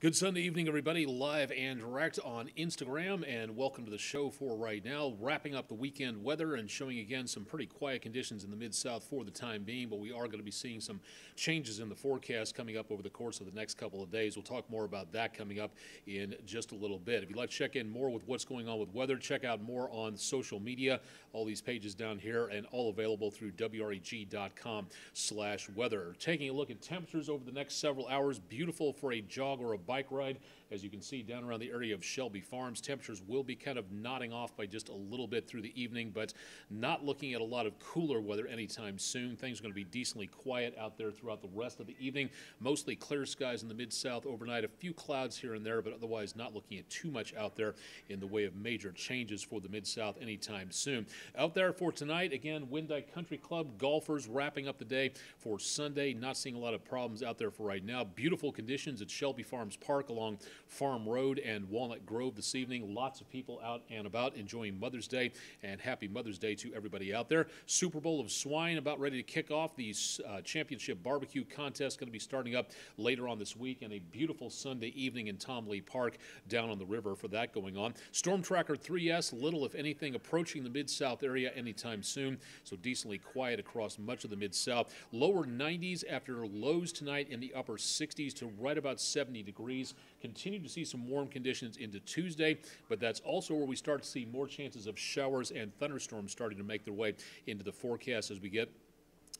Good Sunday evening, everybody, live and direct on Instagram, and welcome to the show for right now. Wrapping up the weekend weather and showing again some pretty quiet conditions in the Mid South for the time being, but we are going to be seeing some changes in the forecast coming up over the course of the next couple of days. We'll talk more about that coming up in just a little bit. If you'd like to check in more with what's going on with weather, check out more on social media. All these pages down here and all available through wreg.com slash weather. Taking a look at temperatures over the next several hours, beautiful for a jog or a bike ride. As you can see down around the area of Shelby Farms, temperatures will be kind of nodding off by just a little bit through the evening, but not looking at a lot of cooler weather anytime soon. Things are going to be decently quiet out there throughout the rest of the evening. Mostly clear skies in the mid south overnight. A few clouds here and there, but otherwise not looking at too much out there in the way of major changes for the mid south anytime soon. Out there for tonight, again, Windyke Country Club golfers wrapping up the day for Sunday. Not seeing a lot of problems out there for right now. Beautiful conditions at Shelby Farms Park along Farm Road and Walnut Grove this evening. Lots of people out and about enjoying Mother's Day, and happy Mother's Day to everybody out there. Super Bowl of Swine about ready to kick off. The uh, championship barbecue contest going to be starting up later on this week, and a beautiful Sunday evening in Tom Lee Park down on the river for that going on. Storm Tracker 3S, little if anything, approaching the Mid South area anytime soon, so decently quiet across much of the Mid South. Lower 90s after lows tonight in the upper 60s to right about 70 degrees. Continue to see some warm conditions into Tuesday, but that's also where we start to see more chances of showers and thunderstorms starting to make their way into the forecast as we get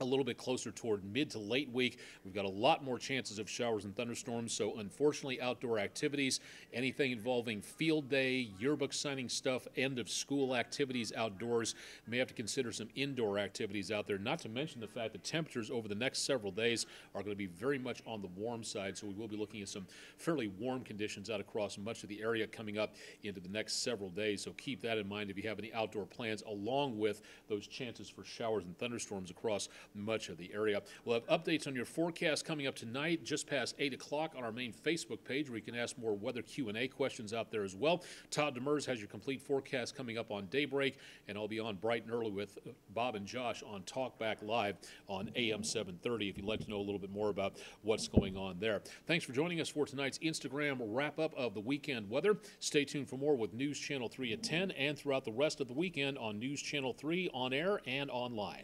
a little bit closer toward mid to late week. We've got a lot more chances of showers and thunderstorms. So, unfortunately, outdoor activities, anything involving field day, yearbook signing stuff, end of school activities outdoors, may have to consider some indoor activities out there. Not to mention the fact that temperatures over the next several days are going to be very much on the warm side. So, we will be looking at some fairly warm conditions out across much of the area coming up into the next several days. So, keep that in mind if you have any outdoor plans, along with those chances for showers and thunderstorms across much of the area. We'll have updates on your forecast coming up tonight, just past 8 o'clock on our main Facebook page, where you can ask more weather Q&A questions out there as well. Todd Demers has your complete forecast coming up on daybreak, and I'll be on bright and early with Bob and Josh on Talkback Live on AM 730 if you'd like to know a little bit more about what's going on there. Thanks for joining us for tonight's Instagram wrap-up of the weekend weather. Stay tuned for more with News Channel 3 at 10 and throughout the rest of the weekend on News Channel 3 on air and online.